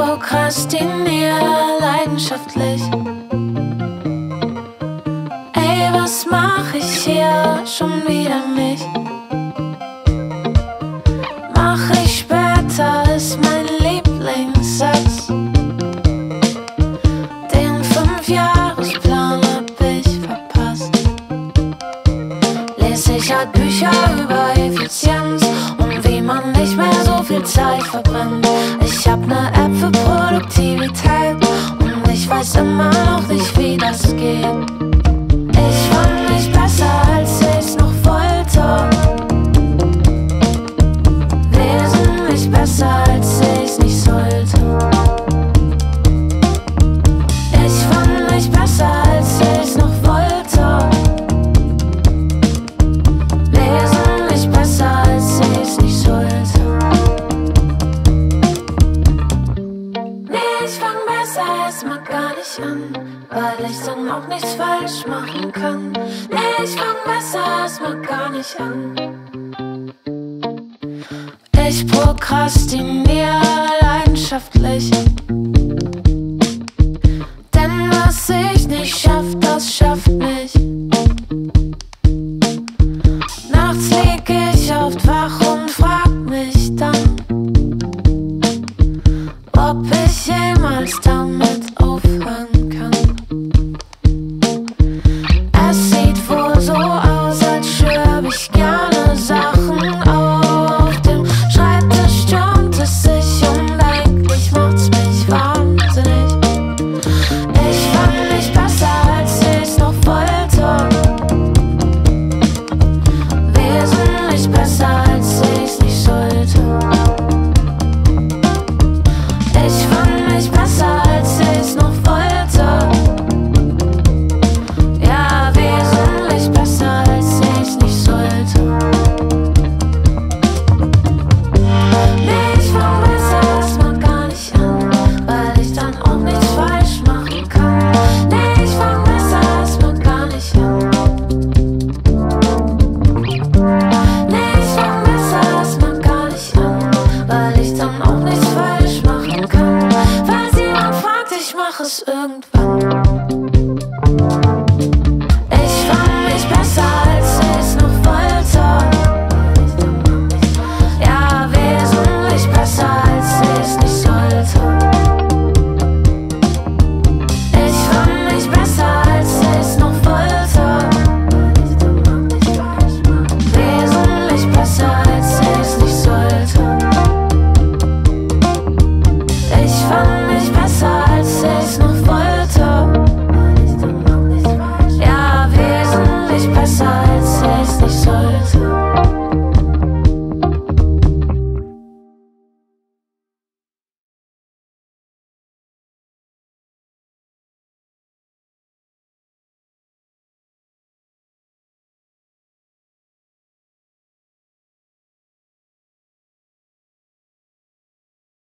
prokrastinier leidenschaftlich. Ey, was mach ich hier schon wieder mich? Mach ich später, ist mein Lieblingssatz. Den Fünfjahresplan hab ich verpasst. Lese ich halt Bücher über Effizienz und wie man nicht mehr so viel Zeit verbrennt. Immer noch nicht, wie das geht. Ich fand mich besser, als ich's noch wollte. Wesentlich besser, als ich's nicht sollte. Ich fand mich besser, als ich's noch wollte. Wesentlich besser, als ich's nicht sollte. Ich fang es erstmal gar nicht an, weil ich dann auch nichts falsch machen kann. Nee, ich fang besser erstmal gar nicht an. Ich prokrastiniere leidenschaftlich. Denn was ich nicht schaff, das schafft mich. Nachts lieg ich oft wach ob ich jemals damit aufhören nichts falsch machen kann. Falls jemand fragt, ich mach es irgendwann.